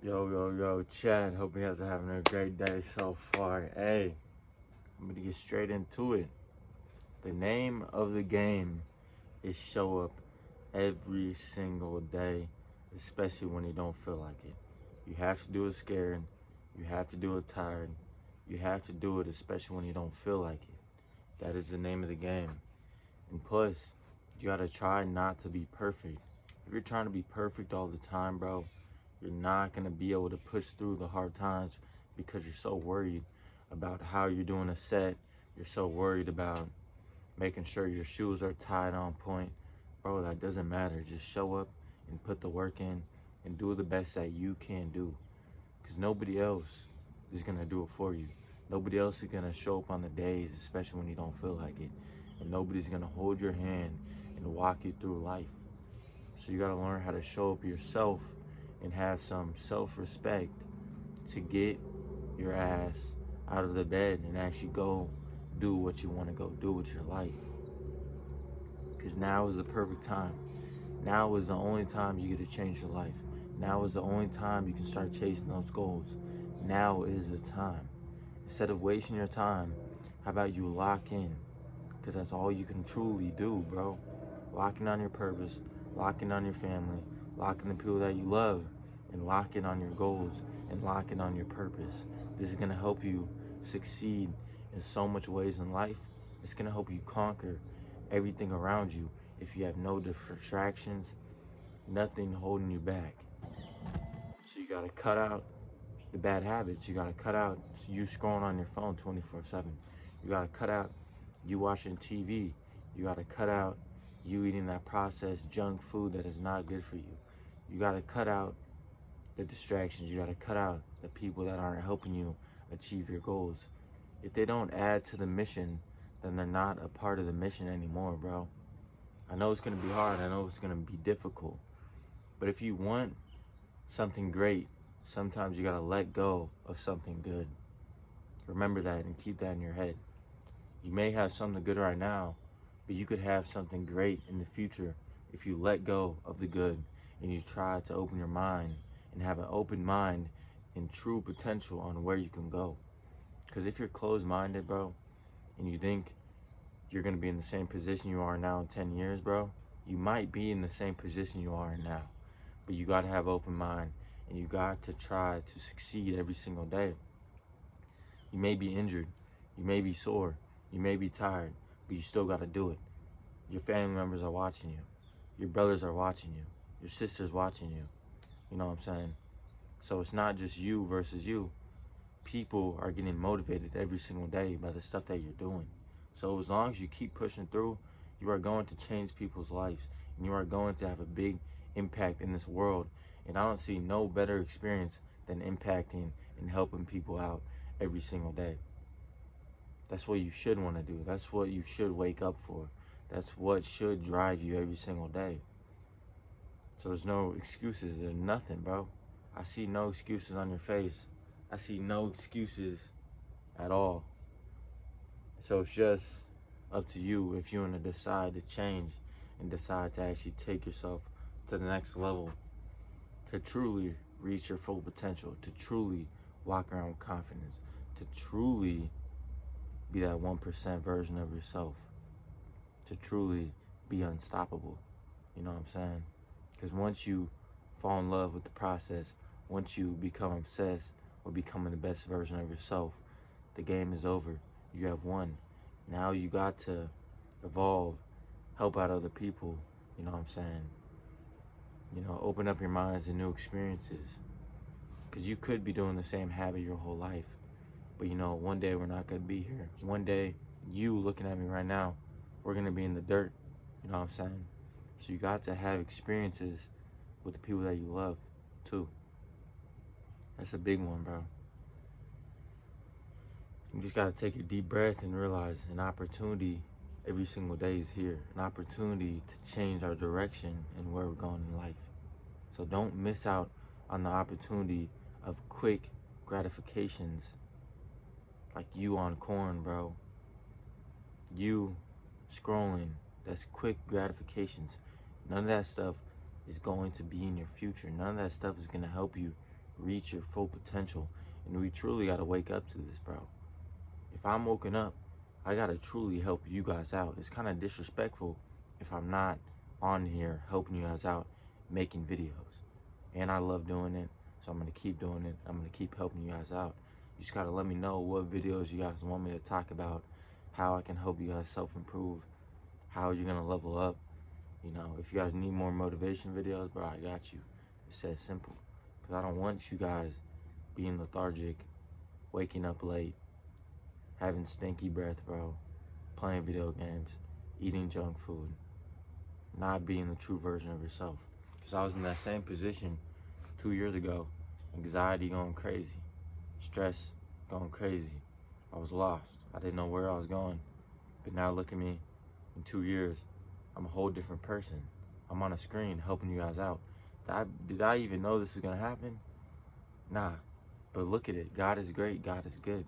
Yo, yo, yo, Chad. Hope you guys are having a great day so far. Hey, I'm gonna get straight into it. The name of the game is show up every single day, especially when you don't feel like it. You have to do it scared. You have to do it tired. You have to do it, especially when you don't feel like it. That is the name of the game. And plus, you gotta try not to be perfect. If you're trying to be perfect all the time, bro, you're not going to be able to push through the hard times because you're so worried about how you're doing a set. You're so worried about making sure your shoes are tied on point. Bro, that doesn't matter. Just show up and put the work in and do the best that you can do. Because nobody else is going to do it for you. Nobody else is going to show up on the days, especially when you don't feel like it. And nobody's going to hold your hand and walk you through life. So you got to learn how to show up yourself and have some self-respect to get your ass out of the bed and actually go do what you want to go do with your life. Because now is the perfect time. Now is the only time you get to change your life. Now is the only time you can start chasing those goals. Now is the time. Instead of wasting your time, how about you lock in? Because that's all you can truly do, bro. Locking on your purpose, locking on your family, locking the people that you love, and locking on your goals and locking on your purpose. This is going to help you succeed in so much ways in life. It's going to help you conquer everything around you if you have no distractions, nothing holding you back. So you got to cut out the bad habits. You got to cut out you scrolling on your phone 24 7. You got to cut out you watching TV. You got to cut out you eating that processed junk food that is not good for you. You got to cut out the distractions. You got to cut out the people that aren't helping you achieve your goals. If they don't add to the mission, then they're not a part of the mission anymore, bro. I know it's going to be hard. I know it's going to be difficult. But if you want something great, sometimes you got to let go of something good. Remember that and keep that in your head. You may have something good right now, but you could have something great in the future if you let go of the good and you try to open your mind and have an open mind and true potential on where you can go. Because if you're closed minded, bro, and you think you're going to be in the same position you are now in 10 years, bro, you might be in the same position you are now. But you got to have open mind and you got to try to succeed every single day. You may be injured, you may be sore, you may be tired, but you still got to do it. Your family members are watching you. Your brothers are watching you. Your sister's watching you. You know what I'm saying? So it's not just you versus you. People are getting motivated every single day by the stuff that you're doing. So as long as you keep pushing through, you are going to change people's lives and you are going to have a big impact in this world. And I don't see no better experience than impacting and helping people out every single day. That's what you should want to do. That's what you should wake up for. That's what should drive you every single day. So there's no excuses. There's nothing, bro. I see no excuses on your face. I see no excuses at all. So it's just up to you if you want to decide to change and decide to actually take yourself to the next level to truly reach your full potential, to truly walk around with confidence, to truly be that 1% version of yourself, to truly be unstoppable. You know what I'm saying? Because once you fall in love with the process, once you become obsessed with becoming the best version of yourself, the game is over. You have won. Now you got to evolve, help out other people. You know what I'm saying? You know, open up your minds to new experiences. Because you could be doing the same habit your whole life. But you know, one day we're not going to be here. One day, you looking at me right now, we're going to be in the dirt. You know what I'm saying? So you got to have experiences with the people that you love too. That's a big one, bro. You just gotta take a deep breath and realize an opportunity every single day is here. An opportunity to change our direction and where we're going in life. So don't miss out on the opportunity of quick gratifications like you on corn, bro. You scrolling, that's quick gratifications. None of that stuff is going to be in your future. None of that stuff is going to help you reach your full potential. And we truly got to wake up to this, bro. If I'm woken up, I got to truly help you guys out. It's kind of disrespectful if I'm not on here helping you guys out, making videos. And I love doing it, so I'm going to keep doing it. I'm going to keep helping you guys out. You just got to let me know what videos you guys want me to talk about, how I can help you guys self improve, how you're going to level up. You know, if you guys need more motivation videos, bro, I got you. It's that simple. Because I don't want you guys being lethargic, waking up late, having stinky breath, bro, playing video games, eating junk food, not being the true version of yourself. Because I was in that same position two years ago, anxiety going crazy, stress going crazy. I was lost. I didn't know where I was going. But now look at me in two years. I'm a whole different person. I'm on a screen helping you guys out. Did I, did I even know this was going to happen? Nah. But look at it. God is great. God is good.